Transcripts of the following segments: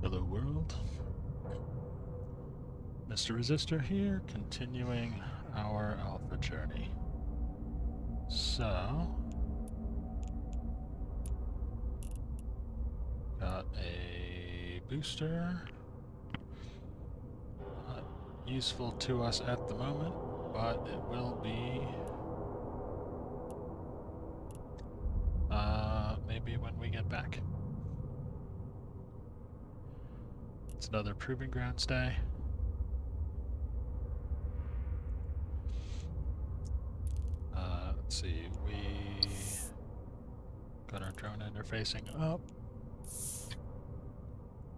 Hello, world. Mr. Resistor here, continuing our alpha journey. So, got a booster. Not useful to us at the moment, but it will be uh, maybe when we get back. Another proving grounds day. Uh, let's see, we got our drone interfacing up.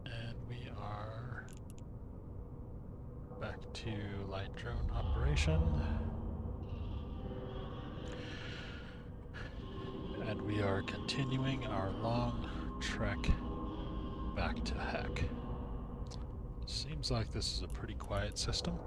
And we are back to light drone operation. And we are continuing our long trek back to Hek. Seems like this is a pretty quiet system.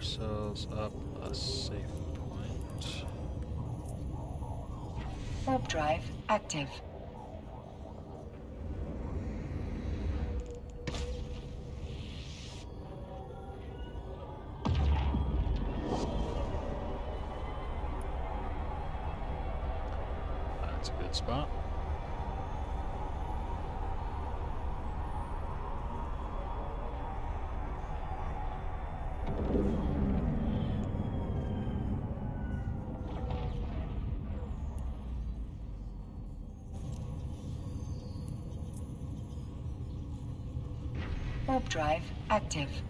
Ourselves up a safe point. Warp drive active. Drive active.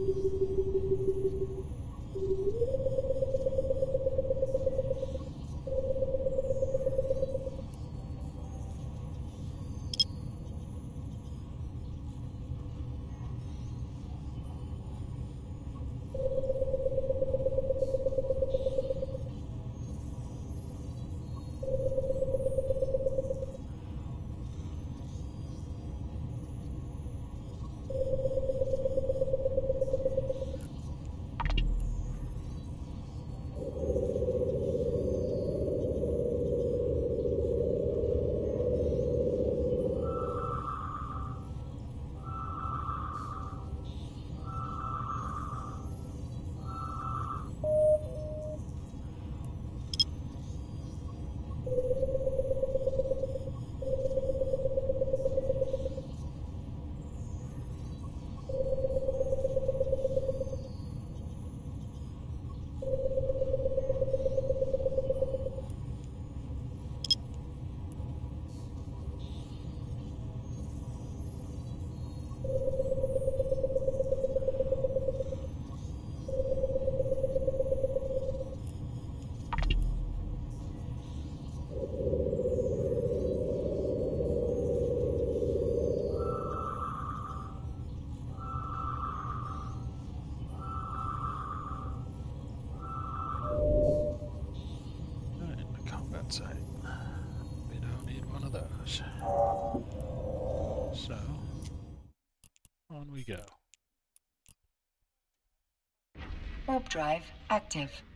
drive active.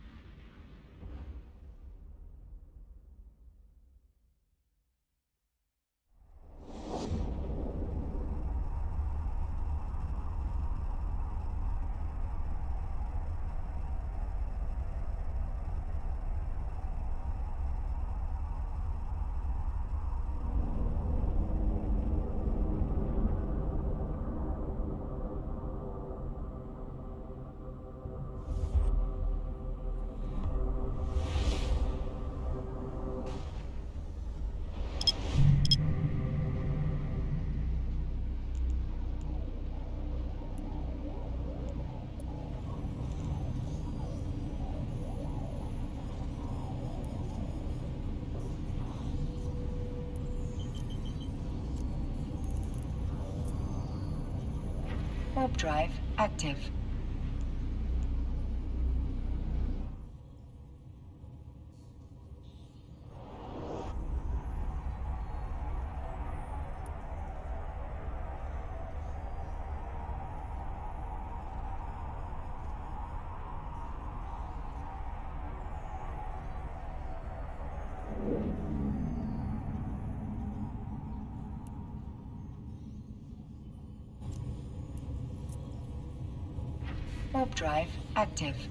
Warp drive active. Drive active.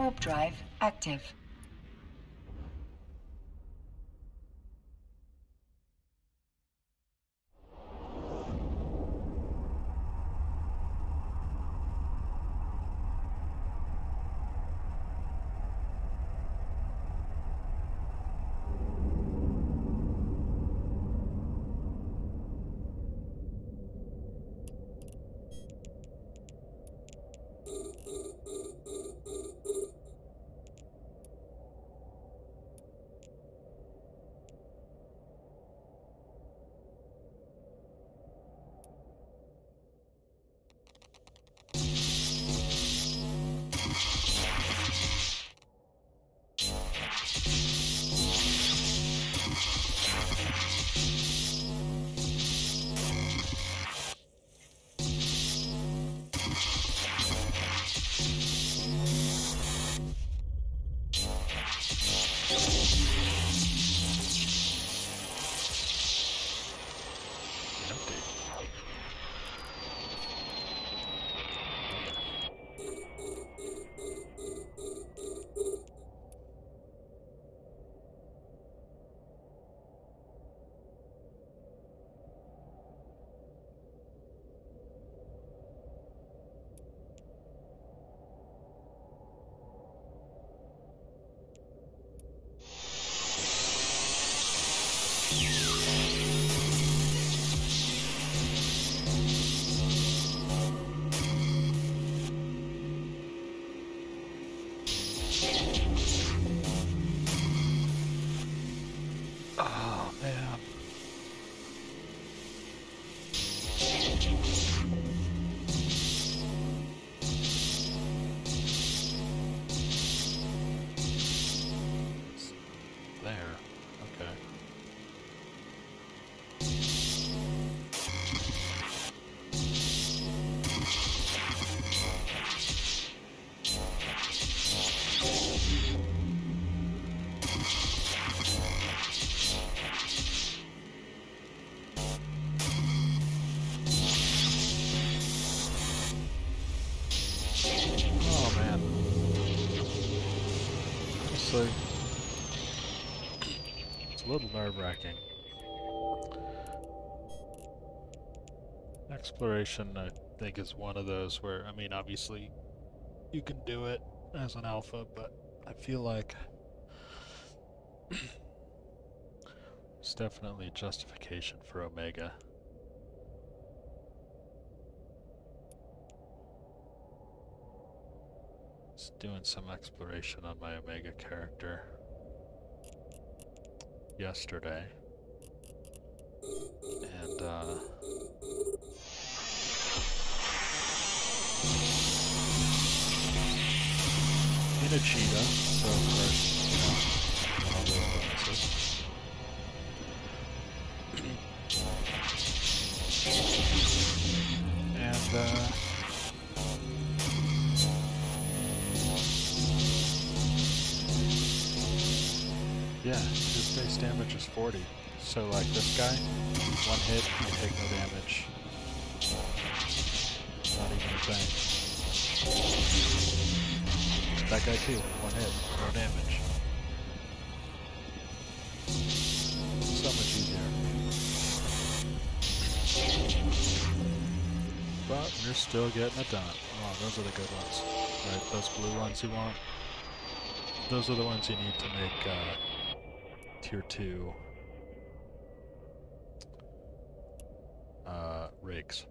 Warp drive active. Nerve-wracking. Exploration, I think, is one of those where, I mean, obviously, you can do it as an alpha, but I feel like it's definitely justification for Omega. Just doing some exploration on my Omega character yesterday. And, uh, in a cheetah, so of course, damage is 40. So like this guy, one hit, you take no damage. Not even a thing. That guy too, one hit, no damage. So much easier. But we're still getting it done. Oh, those are the good ones. Right, those blue ones you want. Those are the ones you need to make uh, tier 2 uh, rigs.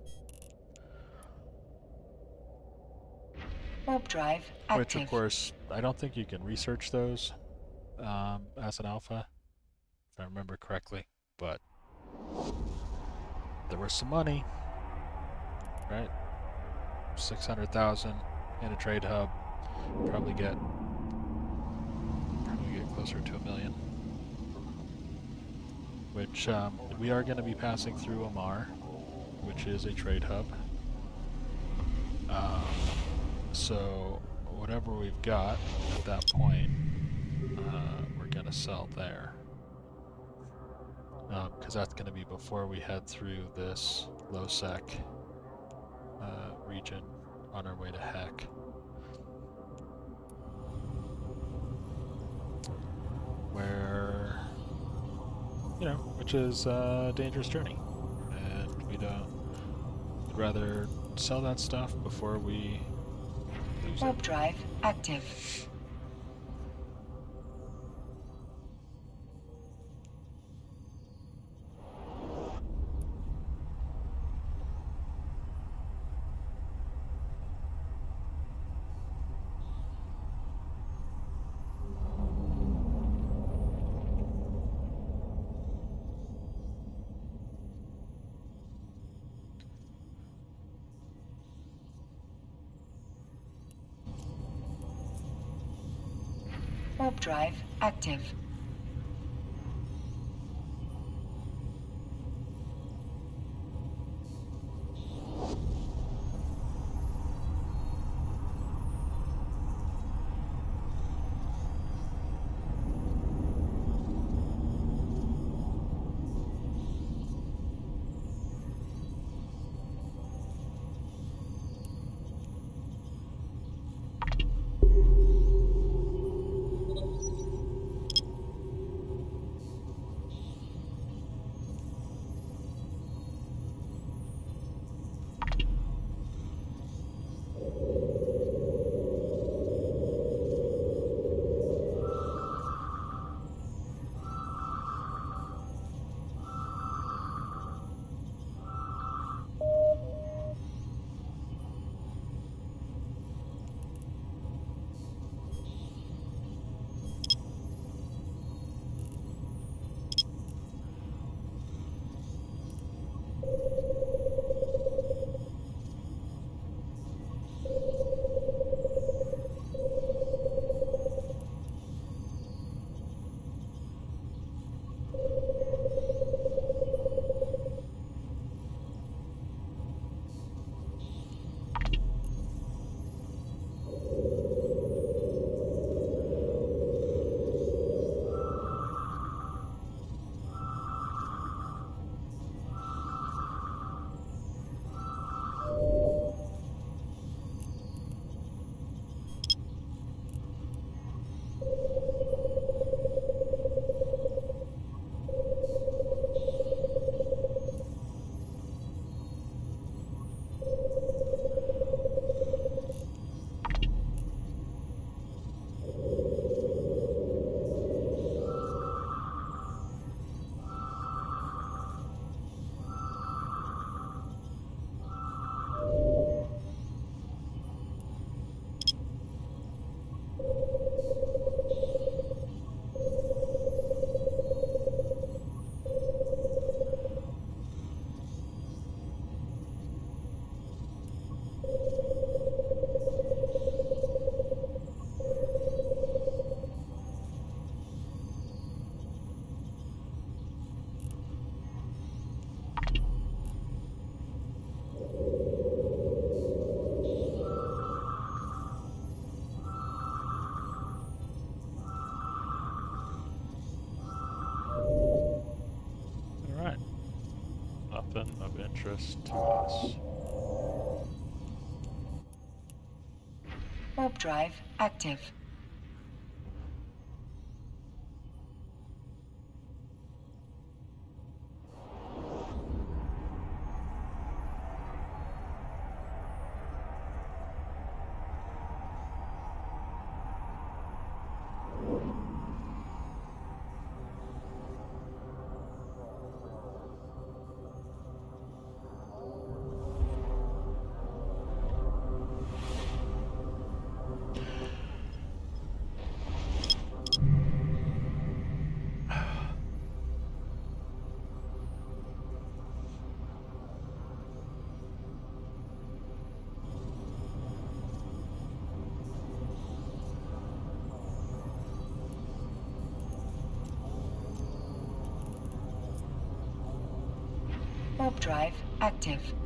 Drive Which, of course, I don't think you can research those um, as an alpha, if I remember correctly. But there was some money, right? Six hundred thousand in a trade hub. Probably get probably get closer to a million. Which um, we are going to be passing through Amarr, which is a trade hub. Um, so whatever we've got at that point, uh, we're gonna sell there. Because that's gonna be before we head through this low sec uh, region on our way to Hek. Where, you know, which is uh, a dangerous journey. And we don't, we'd uh, rather sell that stuff before we lose it. Drive active. Active. Interest to us. Warp drive active. Warp drive active.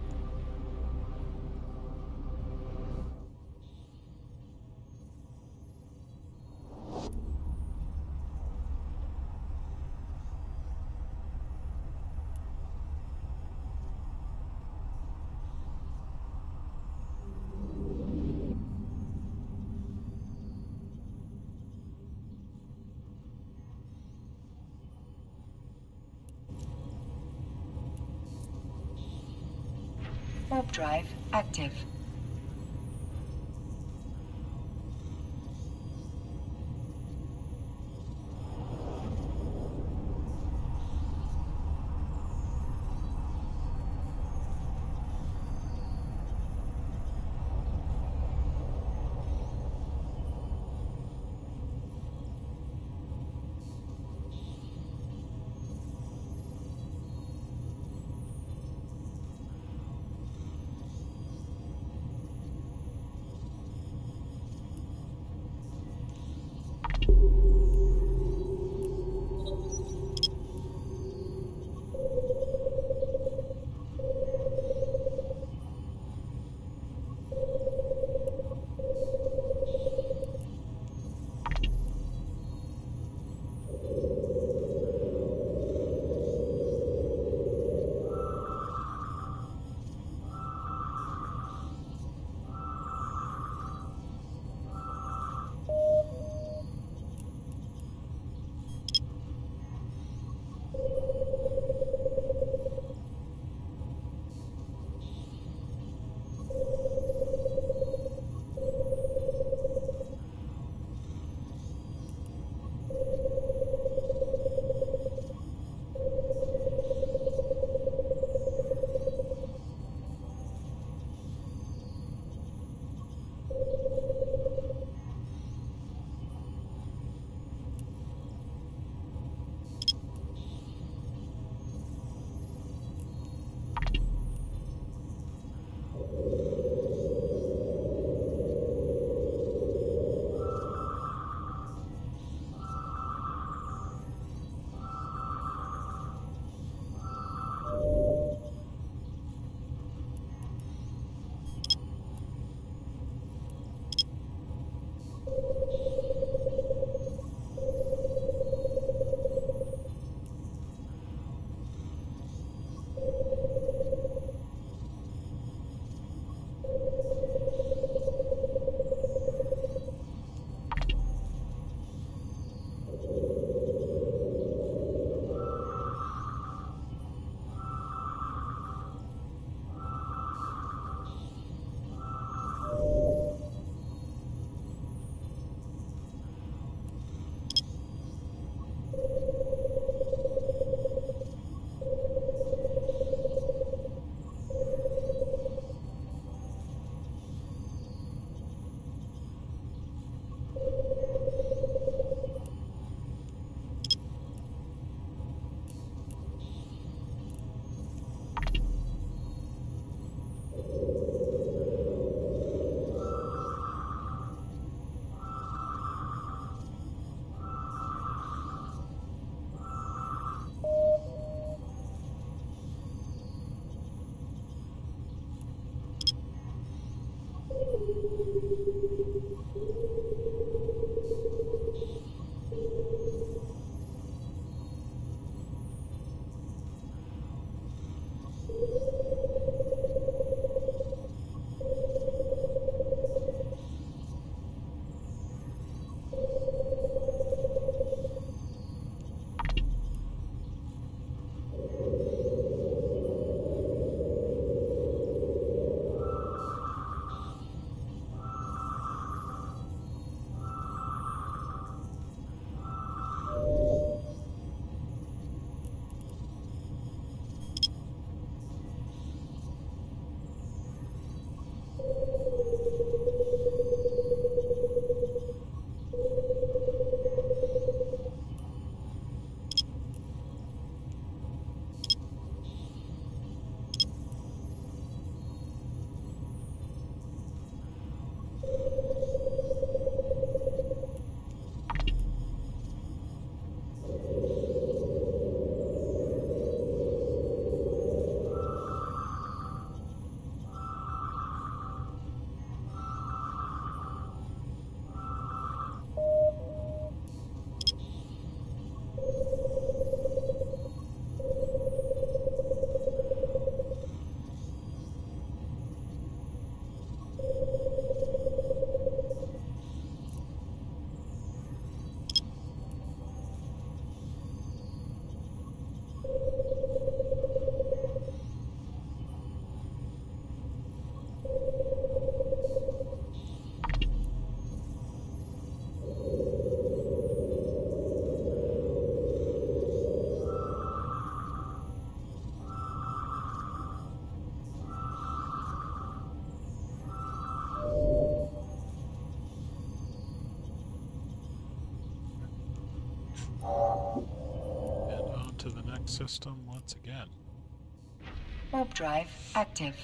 Drive active. to the next system once again. Warp drive active.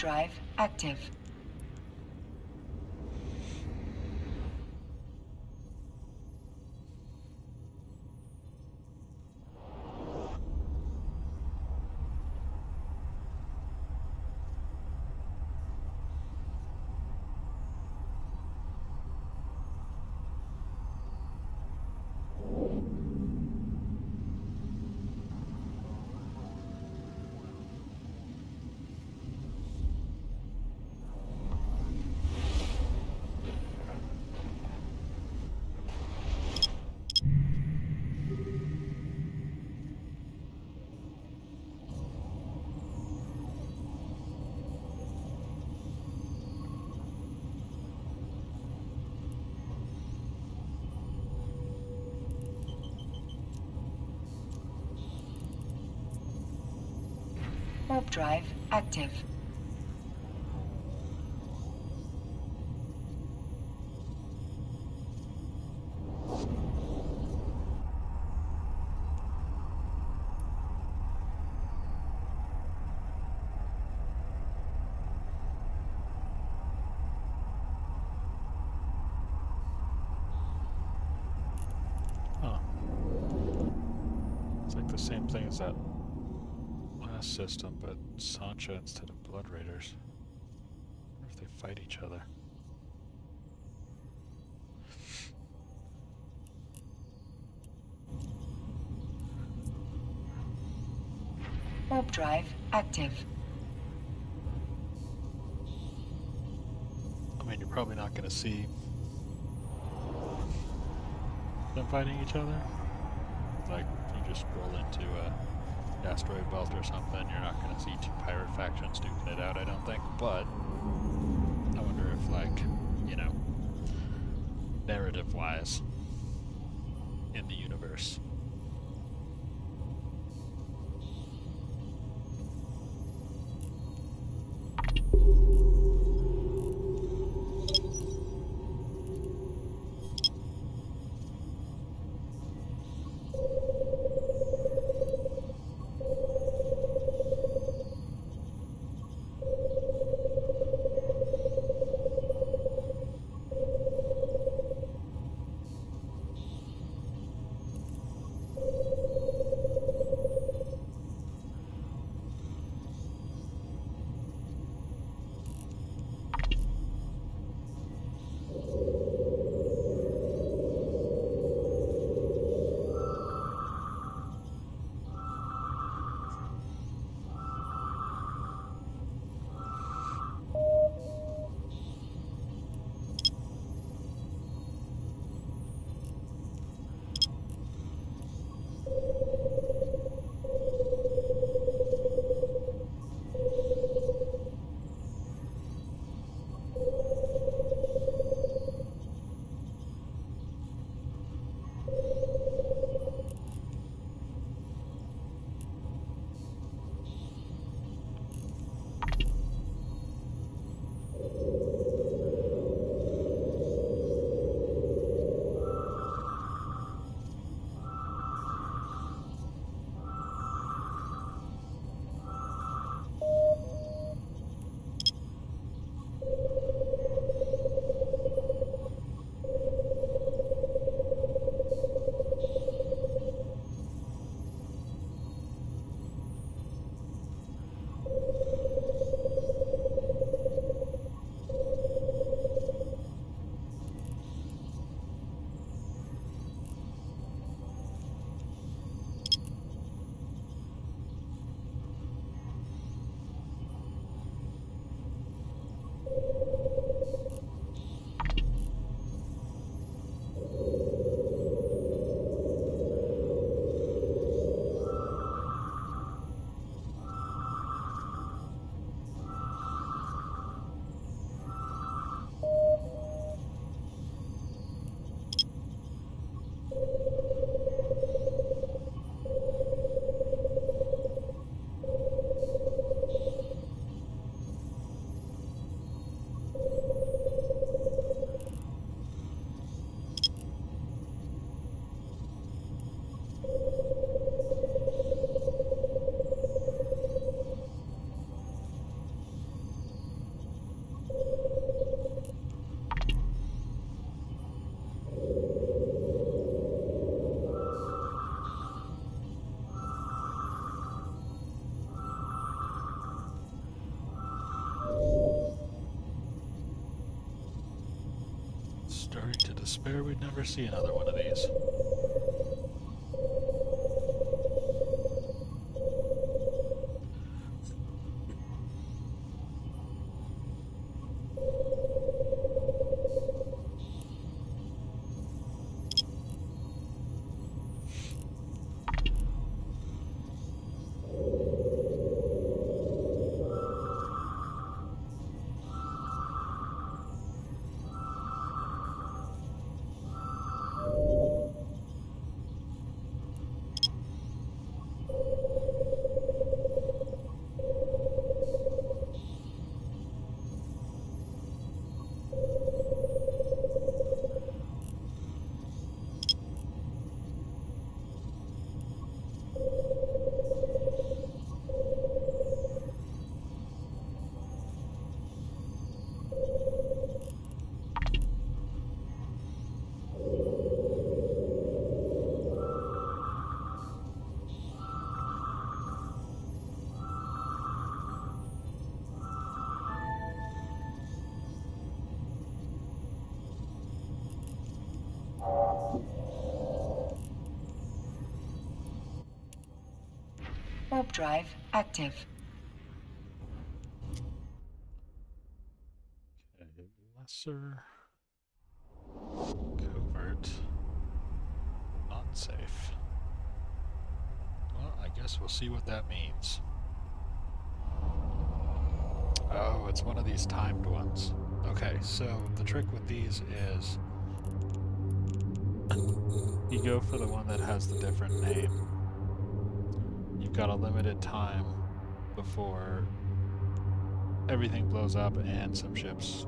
drive active. Drive active. System, but Sansha instead of Blood Raiders. I wonder if they fight each other. Warp drive active. I mean, you're probably not going to see them fighting each other. Like, you just roll into a asteroid belt or something, you're not going to see two pirate factions duking it out, I don't think. But, I wonder if, like, you know, narrative wise, in the universe. Despair we'd never see another one of these. Drive active. Okay, lesser covert not safe. Well, I guess we'll see what that means. Oh, it's one of these timed ones. Okay, so the trick with these is you go for the one that has the different name. Got a limited time before everything blows up and some ships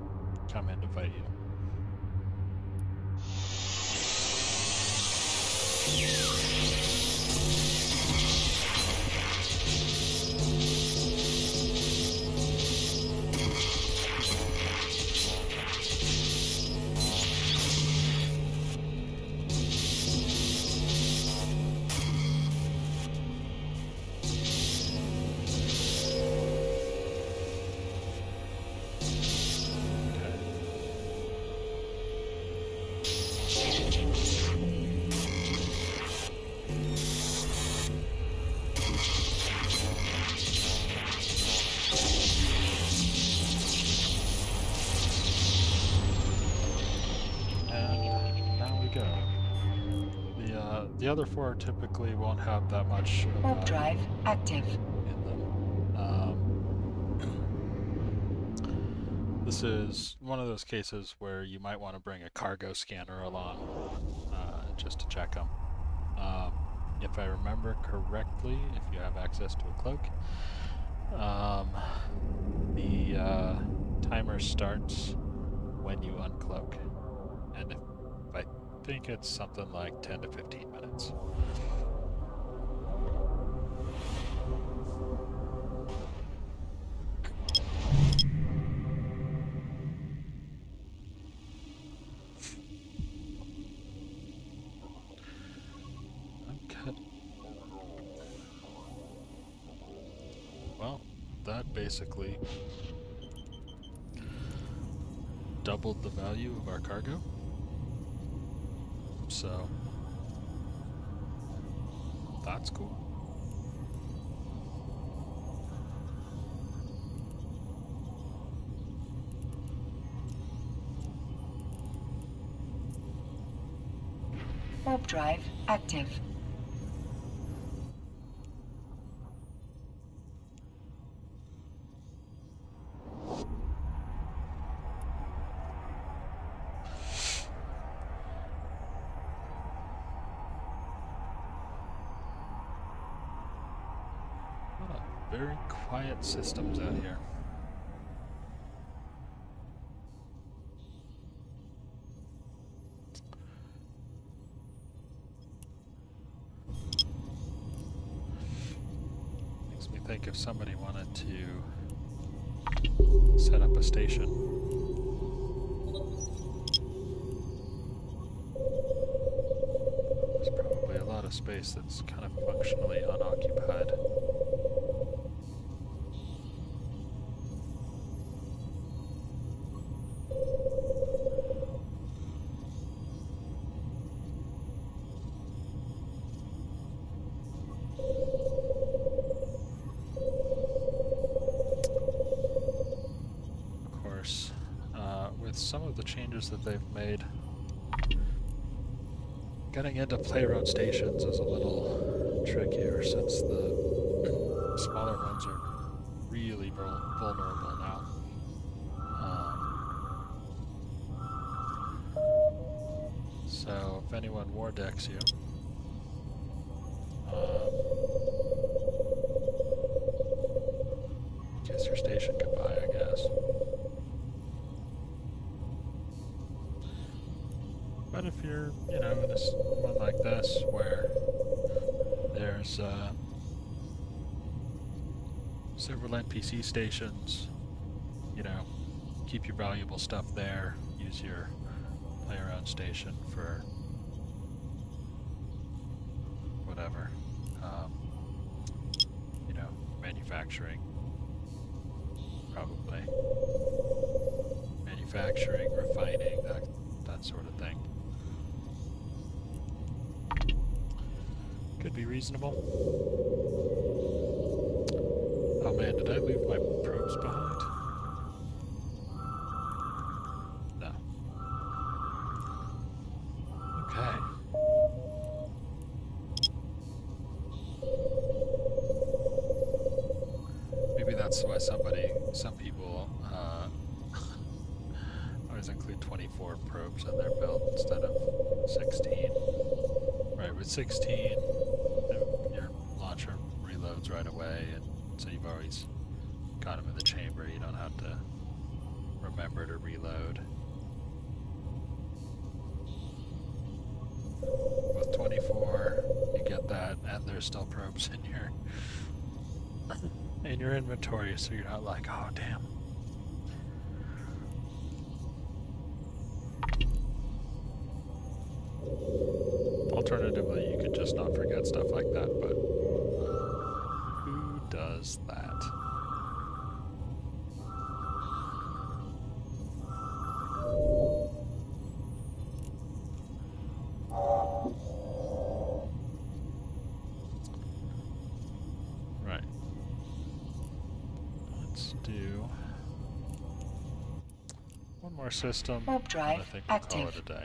come in to fight you. And other four typically won't have that much Warp value drive active. in them. Um, this is one of those cases where you might want to bring a cargo scanner along uh, just to check them. Um, if I remember correctly, if you have access to a cloak, um, the uh, timer starts when you uncloak. And if, think it's something like 10 to 15 minutes. Okay. Well, that basically doubled the value of our cargo. So that's cool. Warp drive active. Very quiet systems out here. Makes me think if somebody wanted to set up a station. There's probably a lot of space that's kind of functionally unoccupied. Made, getting into player-owned stations is a little trickier since the smaller ones are really vulnerable now. Um, so if anyone war decks you, um, kiss your station goodbye, I guess. But if you're, you know, in a one like this where there's uh, several NPC stations, you know, keep your valuable stuff there. Use your player-owned station for whatever, um, you know, manufacturing, reasonable. Oh man, did I leave my probes behind? No. Okay. Maybe that's why somebody, some people, uh, always include 24 probes on their build instead of 16. Right, with 16, so you've always got them in the chamber. You don't have to remember to reload. With 24, you get that, and there's still probes in your in your inventory, so you're not like, oh damn. Alternatively, you could just not forget stuff like that, but that? Right. Let's do one more system. Warp and drive I think we'll call it active. a day.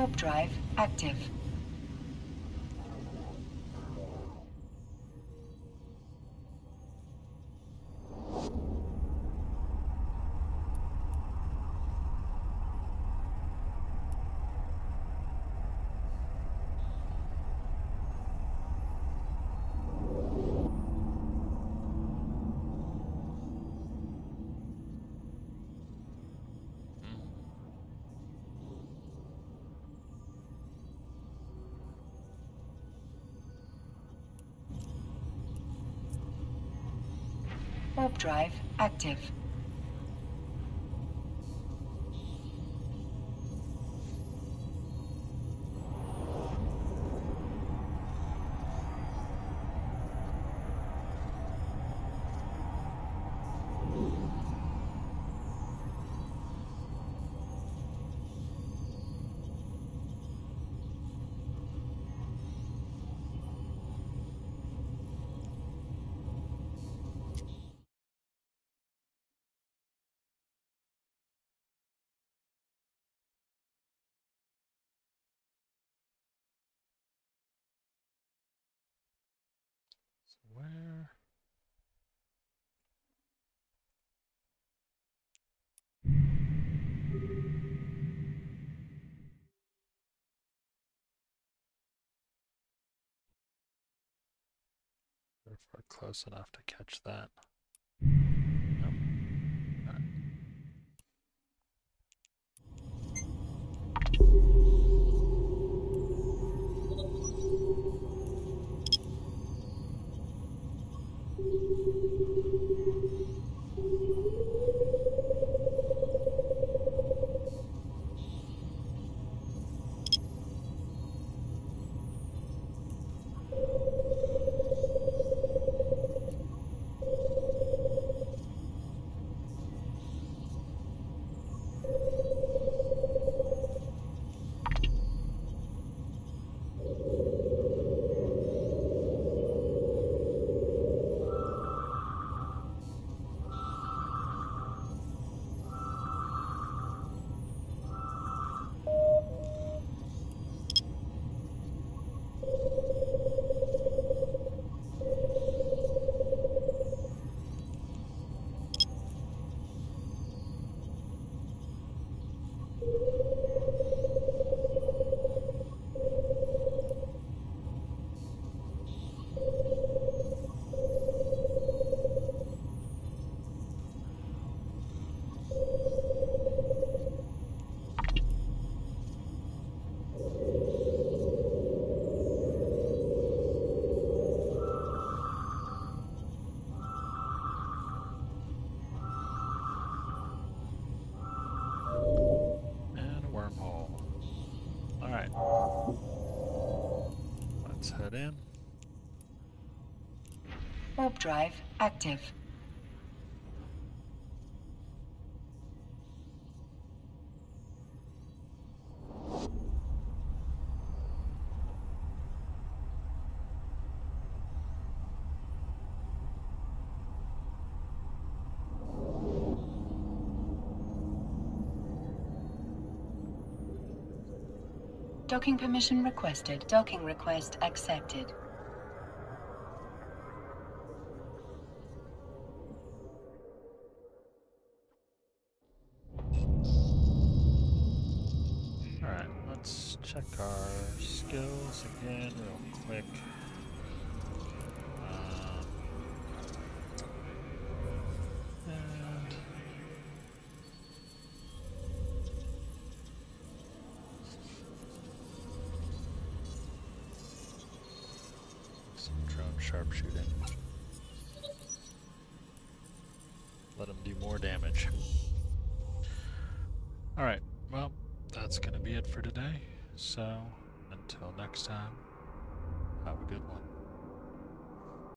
Warp drive active. Drive active. We're close enough to catch that. Drive active. Docking permission requested. Docking request accepted.